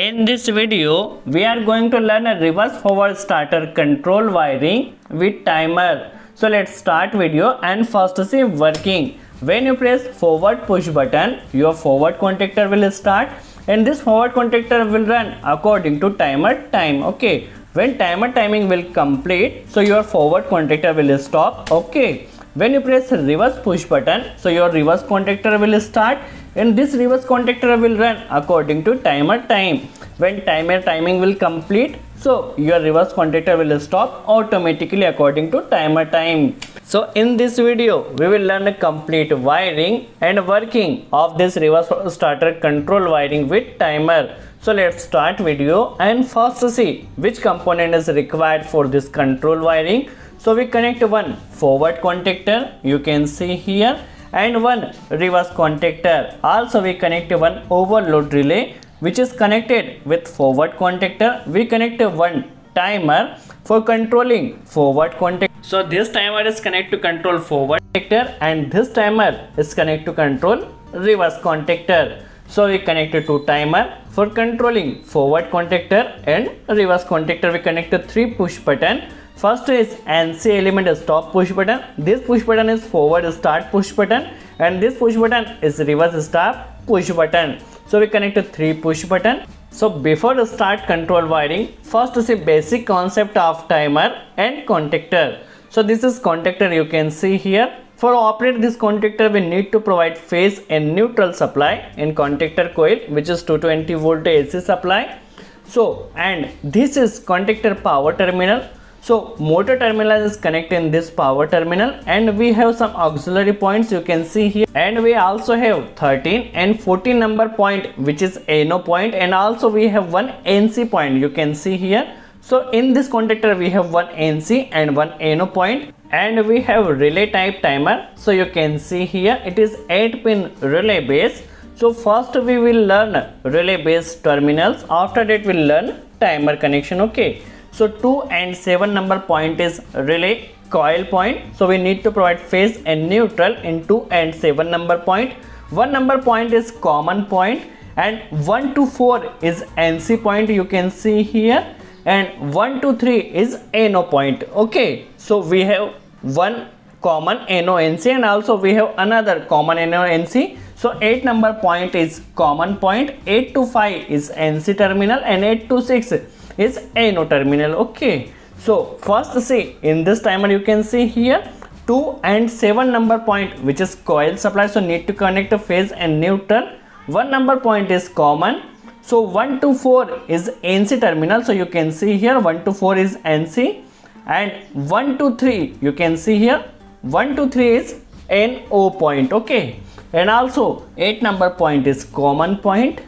In this video, we are going to learn a reverse forward starter control wiring with timer. So let's start video and first see working. When you press forward push button, your forward contactor will start and this forward contactor will run according to timer time. Okay. When timer timing will complete, so your forward contactor will stop. Okay. When you press reverse push button, so your reverse contactor will start and this reverse contactor will run according to timer time. When timer timing will complete so your reverse contactor will stop automatically according to timer time. So in this video we will learn a complete wiring and working of this reverse starter control wiring with timer. So let's start video and first see which component is required for this control wiring. So we connect one forward contactor. You can see here and one reverse contactor. Also we connect one overload relay which is connected with forward contactor. We connect one timer for controlling forward contactor. So this timer is connected to control forward contactor and this timer is connected to control reverse contactor. So we connected two timer for controlling forward contactor and reverse contactor. We connected three push button First is NC element stop push button. This push button is forward start push button and this push button is reverse start push button. So we connect three push button. So before the start control wiring, first is a basic concept of timer and contactor. So this is contactor you can see here. For operate this contactor we need to provide phase and neutral supply in contactor coil which is 220 volt AC supply. So and this is contactor power terminal so motor terminal is connected in this power terminal and we have some auxiliary points you can see here and we also have 13 and 14 number point which is NO point and also we have one NC point you can see here. So in this contactor we have one NC and one NO point and we have relay type timer. So you can see here it is 8 pin relay base. So first we will learn relay base terminals after that we will learn timer connection okay. So 2 and 7 number point is relay coil point. So we need to provide phase and neutral in 2 and 7 number point. 1 number point is common point and 1 to 4 is NC point you can see here and 1 to 3 is NO point. Okay. So we have one common NO NC and also we have another common NO NC. So 8 number point is common point, 8 to 5 is NC terminal and 8 to 6 is NO terminal okay. So first see in this timer you can see here 2 and 7 number point which is coil supply so need to connect a phase and neutral. One number point is common. So 1 to 4 is NC terminal so you can see here 1 to 4 is NC and 1 to 3 you can see here 1 to 3 is NO point okay. And also 8 number point is common point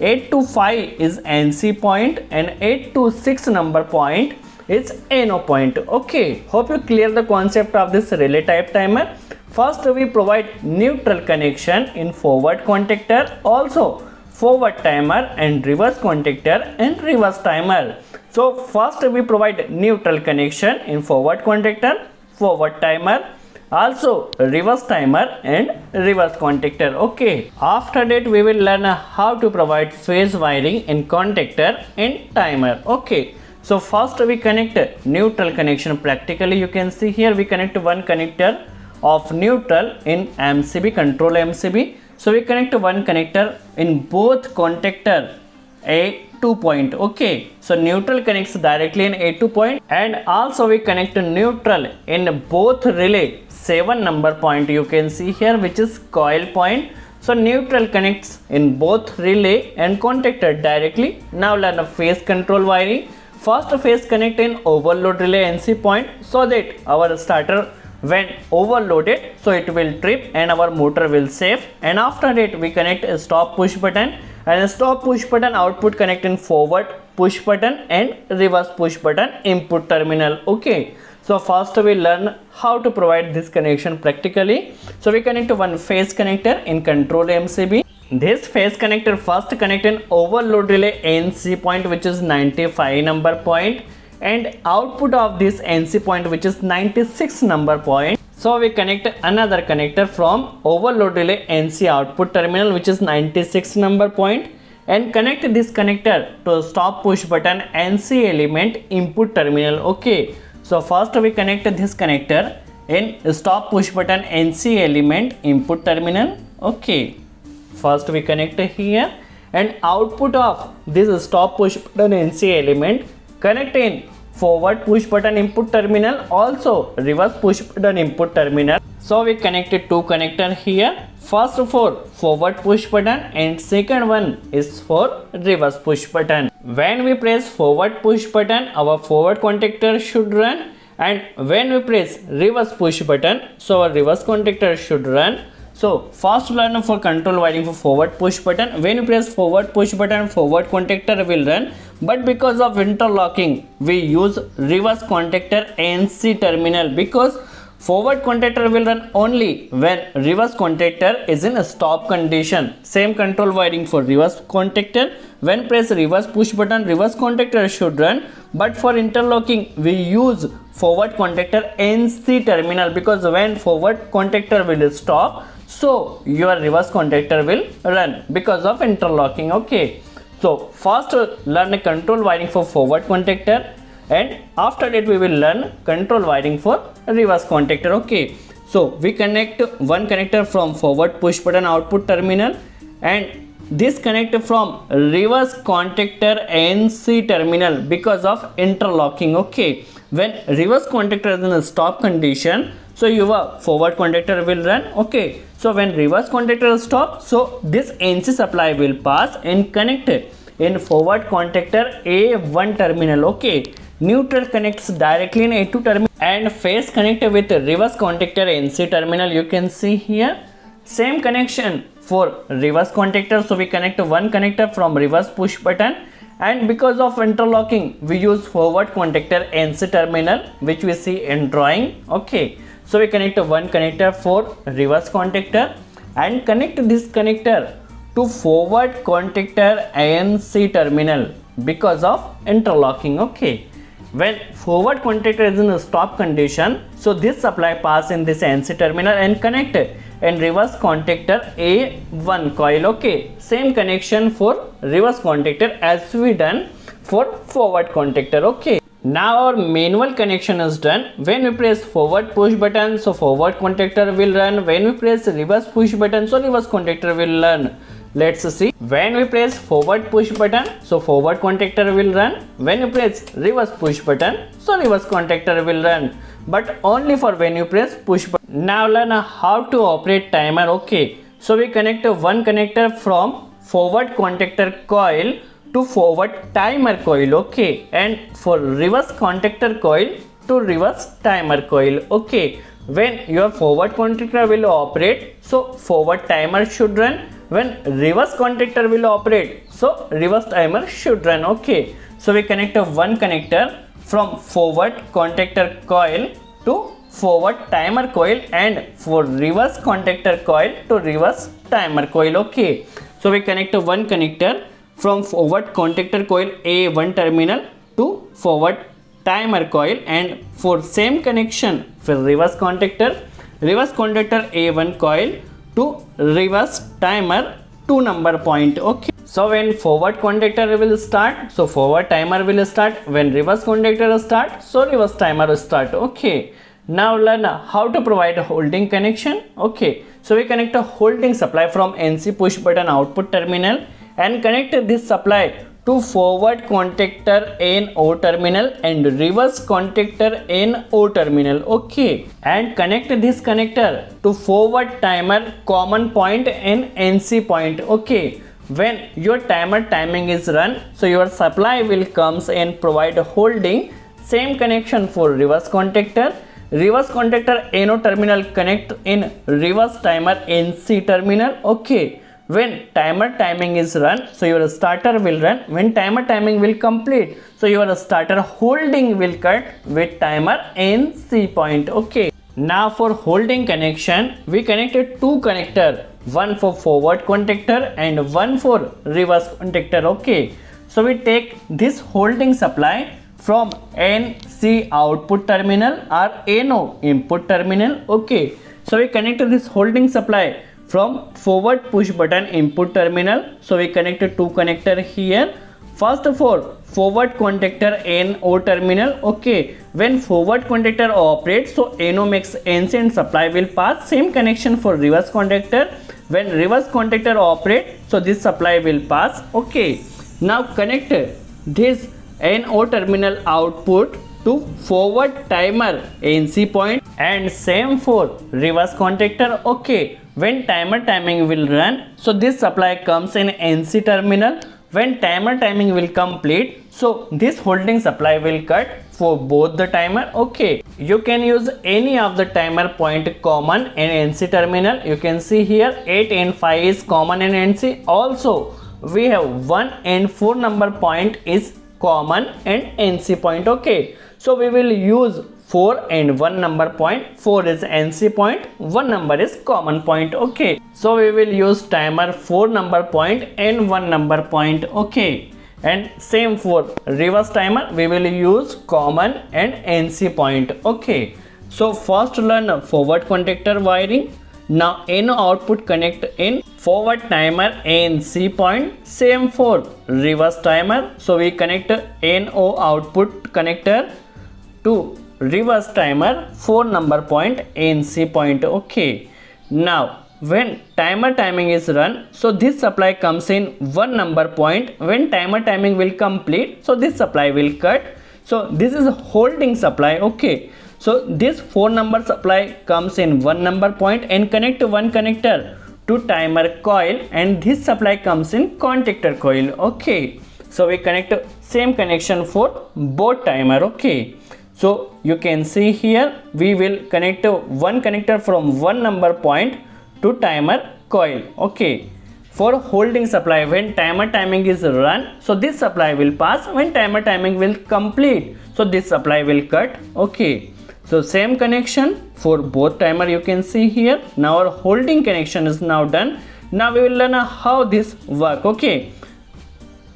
8 to 5 is NC point and 8 to 6 number point is NO point. Okay, hope you clear the concept of this relay type timer. First we provide neutral connection in forward contactor also forward timer and reverse contactor and reverse timer. So first we provide neutral connection in forward contactor, forward timer also reverse timer and reverse contactor. Okay. After that we will learn how to provide phase wiring in contactor and timer. Okay. So first we connect neutral connection. Practically you can see here we connect one connector of neutral in MCB control MCB so we connect one connector in both contactor a 2 point. Okay. So neutral connects directly in a2 point. And also we connect neutral in both relay 7 number point you can see here which is coil point. So neutral connects in both relay and contactor directly. Now learn a phase control wiring. First phase connect in overload relay nc point so that our starter when overloaded so it will trip and our motor will save and after that we connect a stop push button. And stop push button output connect in forward push button and reverse push button input terminal. Okay so first we learn how to provide this connection practically. So we connect one phase connector in control MCB. This phase connector first connect an overload relay NC point which is 95 number point and output of this NC point which is 96 number point. So we connect another connector from overload relay NC output terminal which is 96 number point and connect this connector to stop push button NC element input terminal okay so first we connect this connector in stop push button NC element input terminal. Okay. First we connect here and output of this stop push button NC element connect in forward push button input terminal also reverse push button input terminal so we connected two connector here. First for forward push button and second one is for reverse push button. When we press forward push button our forward contactor should run. And when we press reverse push button so our reverse contactor should run. So first learn for control wiring for forward push button. When you press forward push button forward contactor will run. But because of interlocking we use reverse contactor NC terminal because forward contactor will run only when reverse contactor is in a stop condition. Same control wiring for reverse contactor. When press reverse push button reverse contactor should run. But for interlocking we use forward contactor NC terminal because when forward contactor will stop so your reverse contactor will run because of interlocking okay? So first learn a control wiring for forward contactor and after that we will learn control wiring for reverse contactor. Okay. So we connect one connector from forward push button output terminal and this connector from reverse contactor NC terminal because of interlocking. Okay. When reverse contactor is in a stop condition so your forward contactor will run. Okay. So when reverse contactor stop so this nc supply will pass and connect in forward contactor a1 terminal. Okay neutral connects directly in a2 terminal and phase connect with reverse contactor nc terminal you can see here. Same connection for reverse contactor so we connect one connector from reverse push button. And because of interlocking we use forward contactor nc terminal which we see in drawing. Okay so we connect one connector for reverse contactor and connect this connector to forward contactor ANC terminal because of interlocking. Okay when forward contactor is in stop condition so this supply pass in this NC terminal and connect and reverse contactor A1 coil okay same connection for reverse contactor as we done for forward contactor okay now our manual connection is done. When we press forward push button, so forward contactor will run. When we press reverse push button, so reverse contactor will run. Let's see. When we press forward push button, so forward contactor will run. When you press reverse push button, so reverse contactor will run. But only for when you press push button. Now learn how to operate timer. Okay. So we connect one connector from forward contactor coil to forward timer coil okay and for reverse contactor coil to reverse timer coil okay when your forward contactor will operate so forward timer should run when reverse contactor will operate so reverse timer should run okay. So we connect one connector from forward contactor coil to forward timer coil and for reverse contactor coil to reverse timer coil okay. So we connect one connector from forward contactor coil A1 terminal to forward timer coil and for same connection for reverse contactor reverse contactor A1 coil to reverse timer to number point okay? So when forward contactor will start so forward timer will start. When reverse contactor start so reverse timer will start okay? Now learn how to provide a holding connection okay? So we connect a holding supply from nc push button output terminal and connect this supply to forward contactor NO terminal and reverse contactor NO terminal okay? And connect this connector to forward timer common point and NC point okay? When your timer timing is run so your supply will comes and provide holding. Same connection for reverse contactor. Reverse contactor NO terminal connect in reverse timer NC terminal okay when timer timing is run so your starter will run. When timer timing will complete so your starter holding will cut with timer nc point. Okay. Now for holding connection we connected two connector. One for forward contactor and one for reverse contactor okay. So we take this holding supply from nc output terminal or no input terminal. Okay. So we connect this holding supply from forward push button input terminal so we connected two connector here. First of all forward contactor NO terminal okay. When forward contactor operates so NO makes NC and supply will pass. Same connection for reverse contactor. When reverse contactor operate so this supply will pass okay. Now connect this NO terminal output to forward timer NC point and same for reverse contactor okay when timer timing will run so this supply comes in NC terminal. When timer timing will complete so this holding supply will cut for both the timer. Okay you can use any of the timer point common in NC terminal. You can see here 8 and 5 is common in NC also we have 1 and 4 number point is common and NC point. Okay so we will use 4 and 1 number point. 4 is NC point, 1 number is common point. Okay. So we will use timer 4 number point and 1 number point. Okay. And same for reverse timer, we will use common and NC point. Okay. So first learn forward contactor wiring. Now NO output connect in forward timer NC point. Same for reverse timer. So we connect NO output connector to reverse timer 4 number point NC point okay. Now when timer timing is run so this supply comes in one number point. When timer timing will complete so this supply will cut. So this is holding supply okay. So this four number supply comes in one number point and connect to one connector to timer coil and this supply comes in contactor coil okay. So we connect same connection for both timer okay. So you can see here we will connect one connector from one number point to timer coil. Okay. For holding supply when timer timing is run so this supply will pass. When timer timing will complete so this supply will cut. Okay. So same connection for both timer you can see here. Now our holding connection is now done. Now we will learn how this work. Okay.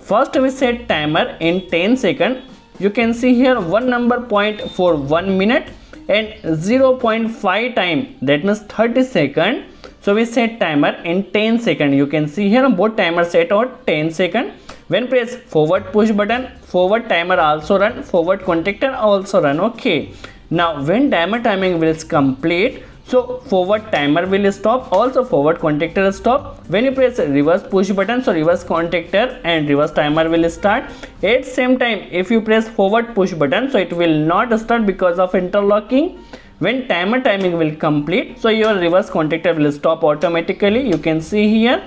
First we set timer in 10 second you can see here one number point for 1 minute and 0.5 time. That means 30 second. So we set timer in 10 second. You can see here both timer set on 10 second. When press forward push button forward timer also run forward contactor also run. Okay. Now when timer timing will complete so forward timer will stop. Also forward contactor stop. When you press reverse push button so reverse contactor and reverse timer will start. At same time if you press forward push button so it will not start because of interlocking. When timer timing will complete so your reverse contactor will stop automatically. You can see here.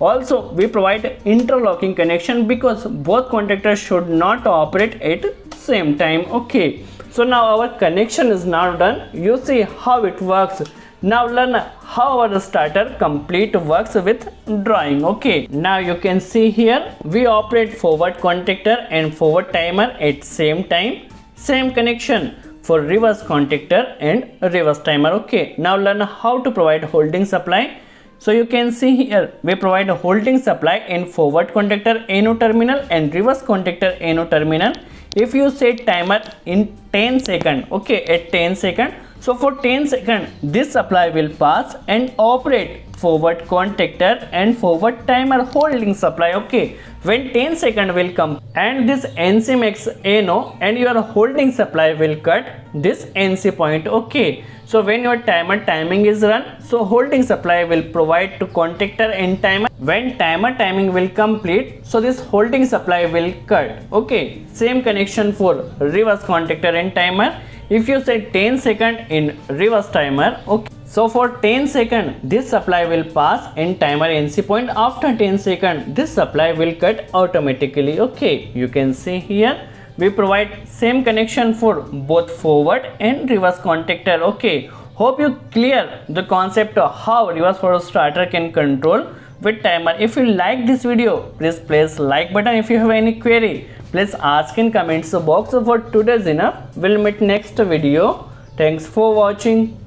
Also we provide interlocking connection because both contactors should not operate at same time. Okay so now our connection is now done. You see how it works. Now learn how our starter complete works with drawing. Okay. Now you can see here we operate forward contactor and forward timer at same time. Same connection for reverse contactor and reverse timer. Okay. Now learn how to provide holding supply. So you can see here we provide a holding supply in forward contactor NO terminal and reverse contactor NO terminal if you set timer in 10 second okay at 10 second. So for 10 second this supply will pass and operate. Forward contactor and forward timer holding supply okay. When 10 second will come and this NC makes NO and your holding supply will cut this NC point okay so when your timer timing is run, so holding supply will provide to contactor and timer. When timer timing will complete, so this holding supply will cut. Okay, same connection for reverse contactor and timer. If you set 10 second in reverse timer, okay. So for 10 second, this supply will pass in timer NC point. After 10 second, this supply will cut automatically. Okay, you can see here we provide same connection for both forward and reverse contactor okay? Hope you clear the concept of how reverse forward starter can control with timer. If you like this video please press like button. If you have any query please ask in comments box. For today's enough we'll meet next video. Thanks for watching